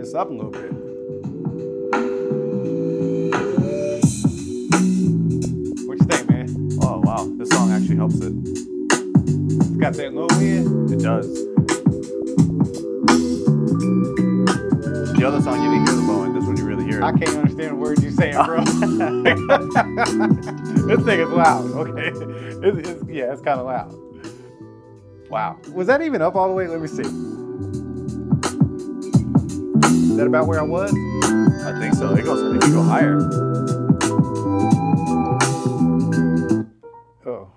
this up a little bit. What you think, man? Oh wow, this song actually helps it. It's got that low end. It does. The other song you didn't hear the low end. This one you really hear. it. I can't understand the words you're saying, bro. this thing is loud. Okay, it's, it's, yeah, it's kind of loud. Wow, was that even up all the way? Let me see. Is that about where I was? I think so. It goes. It can go higher. Oh.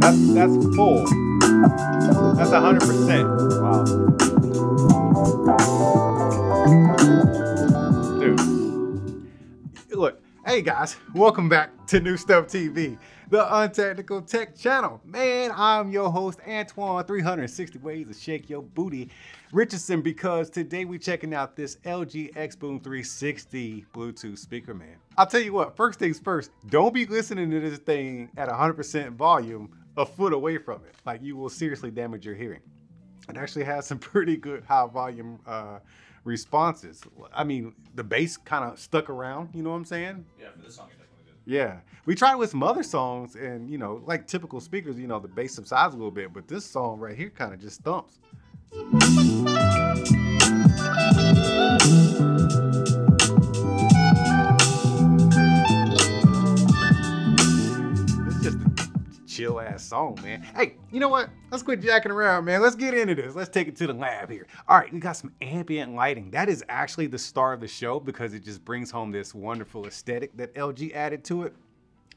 That's that's full. That's a hundred percent. Wow. Dude. Look, hey guys, welcome back to New Stuff TV, the untechnical tech channel. Man, I'm your host, Antwan, 360 Ways to Shake Your Booty Richardson, because today we're checking out this LG XBOOM 360 Bluetooth speaker, man. I'll tell you what, first things first, don't be listening to this thing at 100% volume a foot away from it. Like you will seriously damage your hearing. It actually has some pretty good high volume uh, responses. I mean, the bass kind of stuck around, you know what I'm saying? Yeah, for this song. Yeah. We tried with some other songs and, you know, like typical speakers, you know, the bass subsides a little bit, but this song right here kind of just thumps. Chill ass song, man. Hey, you know what? Let's quit jacking around, man. Let's get into this. Let's take it to the lab here. All right, we got some ambient lighting. That is actually the star of the show because it just brings home this wonderful aesthetic that LG added to it.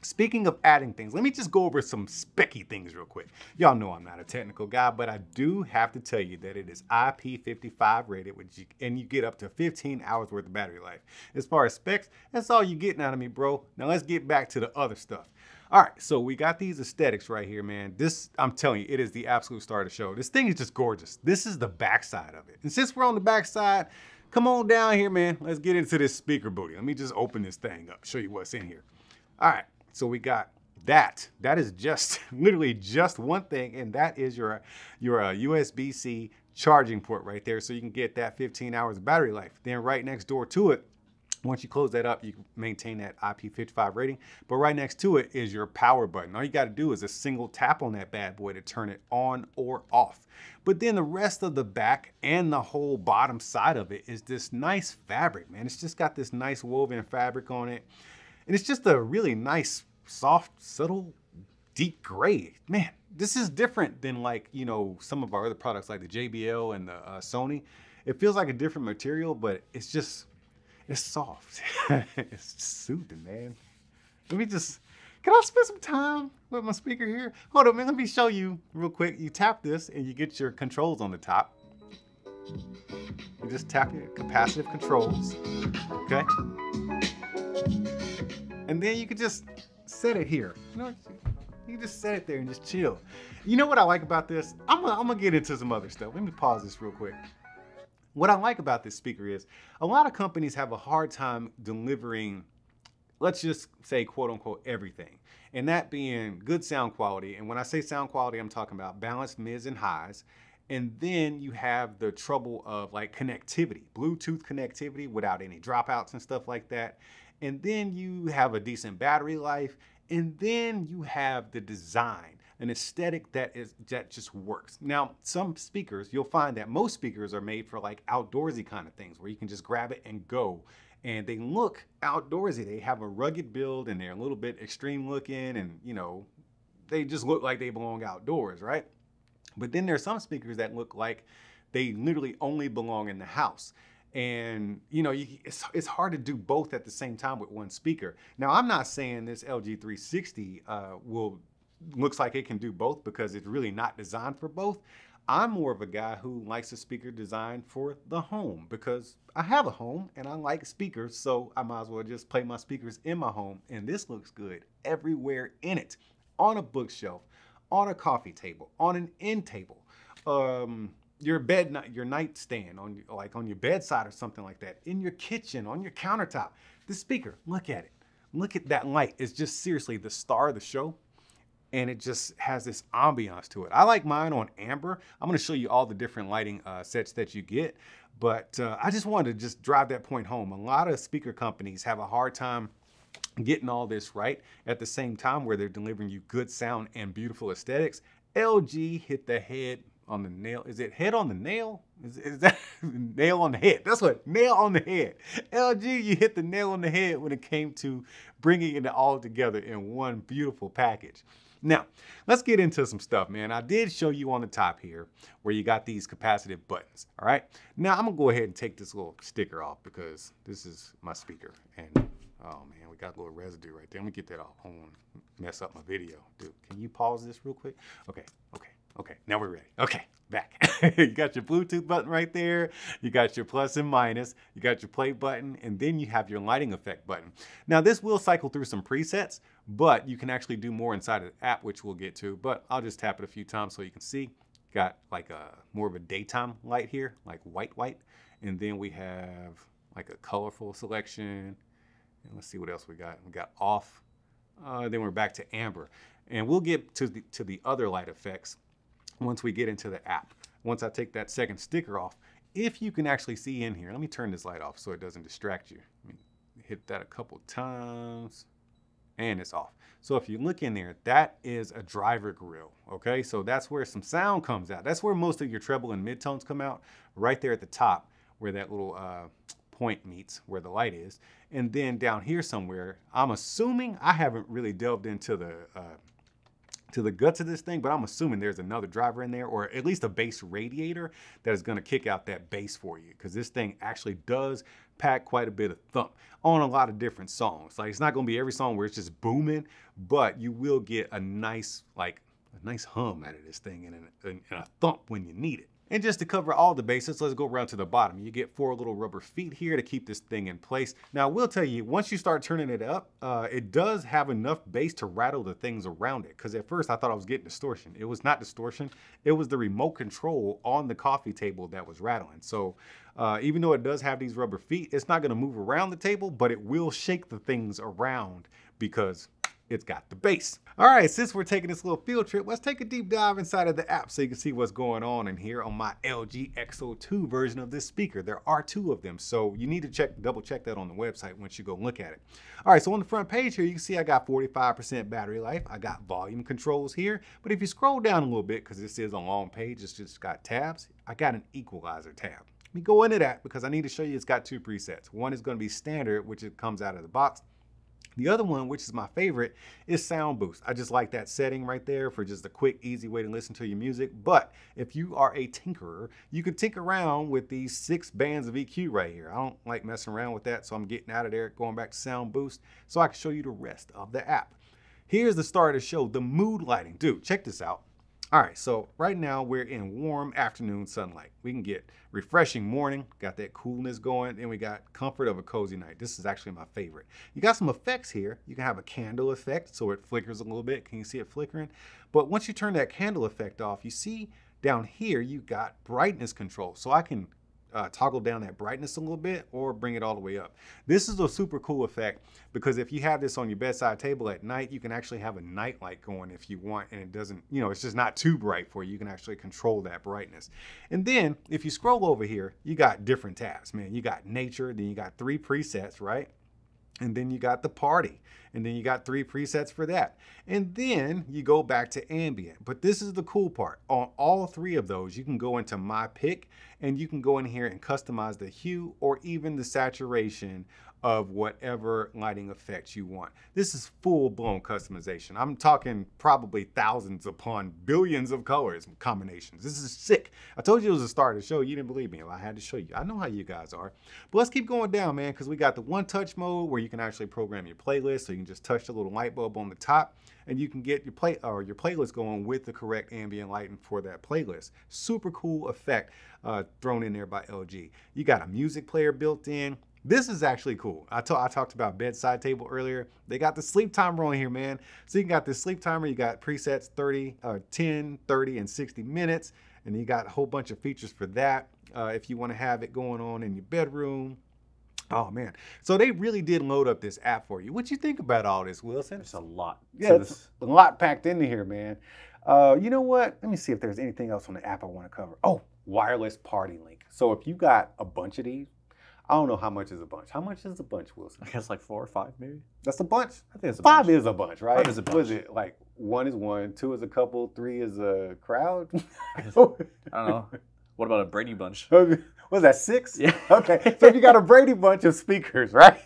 Speaking of adding things, let me just go over some specky things real quick. Y'all know I'm not a technical guy, but I do have to tell you that it is IP55 rated, which you, and you get up to 15 hours worth of battery life. As far as specs, that's all you're getting out of me, bro. Now let's get back to the other stuff. All right, so we got these aesthetics right here, man. This, I'm telling you, it is the absolute star of the show. This thing is just gorgeous. This is the backside of it. And since we're on the backside, come on down here, man. Let's get into this speaker booty. Let me just open this thing up, show you what's in here. All right, so we got that. That is just literally just one thing, and that is your your uh, USB-C charging port right there, so you can get that 15 hours of battery life. Then right next door to it, once you close that up, you maintain that IP55 rating. But right next to it is your power button. All you got to do is a single tap on that bad boy to turn it on or off. But then the rest of the back and the whole bottom side of it is this nice fabric, man. It's just got this nice woven fabric on it. And it's just a really nice, soft, subtle, deep gray. Man, this is different than like, you know, some of our other products like the JBL and the uh, Sony. It feels like a different material, but it's just, it's soft. it's soothing, man. Let me just, can I spend some time with my speaker here? Hold on, man. Let me show you real quick. You tap this and you get your controls on the top. You just tap your capacitive controls. Okay. And then you can just set it here. You know, you can just set it there and just chill. You know what I like about this? I'm gonna, I'm gonna get into some other stuff. Let me pause this real quick. What I like about this speaker is a lot of companies have a hard time delivering, let's just say, quote unquote, everything. And that being good sound quality. And when I say sound quality, I'm talking about balanced mids and highs. And then you have the trouble of like connectivity, Bluetooth connectivity without any dropouts and stuff like that. And then you have a decent battery life. And then you have the design, an aesthetic that is that just works. Now, some speakers, you'll find that most speakers are made for like outdoorsy kind of things where you can just grab it and go. And they look outdoorsy. They have a rugged build and they're a little bit extreme looking and you know, they just look like they belong outdoors, right? But then there's some speakers that look like they literally only belong in the house. And you know, you, it's, it's hard to do both at the same time with one speaker. Now, I'm not saying this LG 360 uh, will looks like it can do both because it's really not designed for both. I'm more of a guy who likes a speaker designed for the home because I have a home and I like speakers, so I might as well just play my speakers in my home. And this looks good everywhere in it on a bookshelf, on a coffee table, on an end table. Um, your bed, your nightstand, on like on your bedside or something like that, in your kitchen, on your countertop. The speaker, look at it. Look at that light. It's just seriously the star of the show. and it just has this ambiance to it. I like mine on amber. I'm going to show you all the different lighting uh, sets that you get, but uh, I just wanted to just drive that point home. A lot of speaker companies have a hard time getting all this right at the same time where they're delivering you good sound and beautiful aesthetics. LG hit the head on the nail. Is it head on the nail? Is, is that nail on the head? That's what nail on the head. LG, you hit the nail on the head when it came to bringing it all together in one beautiful package. Now, let's get into some stuff, man. I did show you on the top here where you got these capacitive buttons, all right? Now, I'm gonna go ahead and take this little sticker off because this is my speaker. And, oh man, we got a little residue right there. Let me get that off. I don't wanna mess up my video. Dude, can you pause this real quick? Okay, okay. Okay, now we're ready. Okay, back. you got your Bluetooth button right there. You got your plus and minus. You got your play button, and then you have your lighting effect button. Now this will cycle through some presets, but you can actually do more inside of the app, which we'll get to. But I'll just tap it a few times so you can see. Got like a more of a daytime light here, like white white. And then we have like a colorful selection. And let's see what else we got. We got off. Uh, then we're back to amber. And we'll get to the, to the other light effects once we get into the app. Once I take that second sticker off, if you can actually see in here, let me turn this light off so it doesn't distract you. hit that a couple times and it's off. So if you look in there, that is a driver grill, okay? So that's where some sound comes out. That's where most of your treble and midtones come out, right there at the top where that little uh, point meets, where the light is. And then down here somewhere, I'm assuming, I haven't really delved into the uh, to the guts of this thing, but I'm assuming there's another driver in there or at least a bass radiator that is gonna kick out that bass for you because this thing actually does pack quite a bit of thump on a lot of different songs. Like it's not gonna be every song where it's just booming, but you will get a nice, like a nice hum out of this thing and and a thump when you need it. And just to cover all the bases, let's go around to the bottom. You get four little rubber feet here to keep this thing in place. Now, I will tell you, once you start turning it up, uh, it does have enough bass to rattle the things around it. Because at first I thought I was getting distortion. It was not distortion. It was the remote control on the coffee table that was rattling. So uh, even though it does have these rubber feet, it's not going to move around the table, but it will shake the things around because it's got the bass. All right, since we're taking this little field trip, let's take a deep dive inside of the app so you can see what's going on in here on my LG XO2 version of this speaker. There are two of them, so you need to check, double check that on the website once you go look at it. All right, so on the front page here, you can see I got 45% battery life. I got volume controls here, but if you scroll down a little bit, because this is a long page, it's just got tabs, I got an equalizer tab. Let me go into that because I need to show you it's got two presets. One is gonna be standard, which it comes out of the box. The other one, which is my favorite, is Sound Boost. I just like that setting right there for just a quick, easy way to listen to your music. But if you are a tinkerer, you can tinker around with these six bands of EQ right here. I don't like messing around with that, so I'm getting out of there, going back to Sound Boost, so I can show you the rest of the app. Here's the start of the show, the mood lighting. Dude, check this out. All right, so right now we're in warm afternoon sunlight. We can get refreshing morning, got that coolness going, and we got comfort of a cozy night. This is actually my favorite. You got some effects here. You can have a candle effect, so it flickers a little bit. Can you see it flickering? But once you turn that candle effect off, you see down here you got brightness control. So I can uh, toggle down that brightness a little bit or bring it all the way up. This is a super cool effect because if you have this on your bedside table at night, you can actually have a night light going if you want and it doesn't, you know, it's just not too bright for you. You can actually control that brightness. And then if you scroll over here, you got different tabs, man. You got nature, then you got three presets, right? And then you got the party. And then you got three presets for that. And then you go back to ambient. But this is the cool part. On all three of those, you can go into my pick and you can go in here and customize the hue or even the saturation of whatever lighting effects you want. This is full blown customization. I'm talking probably thousands upon billions of colors combinations. This is sick. I told you it was a start of the show. You didn't believe me. I had to show you. I know how you guys are. But let's keep going down, man, because we got the one touch mode where you can actually program your playlist. So you can just touch the little light bulb on the top and you can get your play or your playlist going with the correct ambient lighting for that playlist. Super cool effect uh, thrown in there by LG. You got a music player built in. This is actually cool. I, I talked about bedside table earlier. They got the sleep timer on here, man. So you got the sleep timer. You got presets 30, uh, 10, 30, and 60 minutes. And you got a whole bunch of features for that. Uh, if you want to have it going on in your bedroom, Oh man. So they really did load up this app for you. What do you think about all this, Wilson? It's a lot. Yeah, it's this. a lot packed into here, man. Uh, you know what? Let me see if there's anything else on the app I want to cover. Oh, wireless party link. So if you got a bunch of these, I don't know how much is a bunch. How much is a bunch, Wilson? I guess like four or five, maybe. That's a bunch. I think it's a Five bunch. is a bunch, right? Five is a bunch. it like? One is one, two is a couple, three is a crowd. I don't know. What about a Brady bunch? Was that six? Yeah. Okay. So if you got a Brady bunch of speakers, right?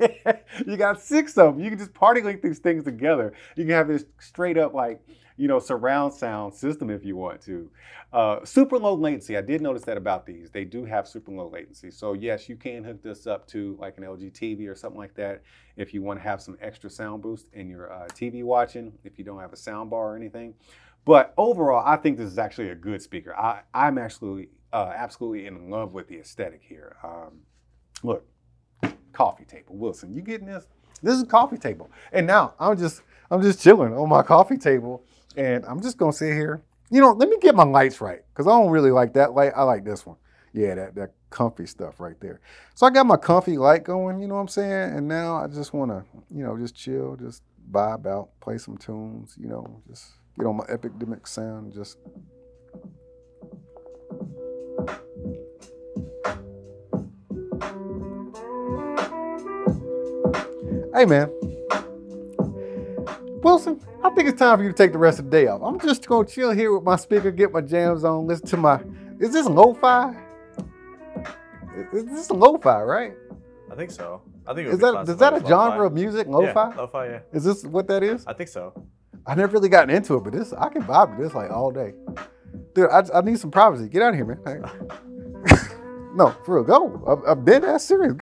you got six of them. You can just party link these things together. You can have this straight up like, you know, surround sound system if you want to. Uh, super low latency. I did notice that about these. They do have super low latency. So yes, you can hook this up to like an LG TV or something like that if you want to have some extra sound boost in your uh, TV watching. If you don't have a sound bar or anything. But overall, I think this is actually a good speaker. I, I'm actually uh, absolutely in love with the aesthetic here. Um, look, coffee table. Wilson, you getting this? This is coffee table. And now I'm just I'm just chilling on my coffee table and I'm just gonna sit here. You know, let me get my lights right, because I don't really like that light. I like this one. Yeah, that, that comfy stuff right there. So I got my comfy light going, you know what I'm saying? And now I just wanna, you know, just chill, just vibe out, play some tunes, you know, just get on my epidemic sound, just Hey man. Wilson, I think it's time for you to take the rest of the day off. I'm just gonna chill here with my speaker, get my jams on, listen to my. Is this lo-fi? Is this lo-fi, right? I think so. I think it is that a genre of music, lo-fi? Yeah, lo-fi, yeah. Is this what that is? I think so. I never really gotten into it, but this I can vibe to this like all day. Dude, I, I need some privacy. Get out of here, man. No, for real, go. I've, I've been that serious.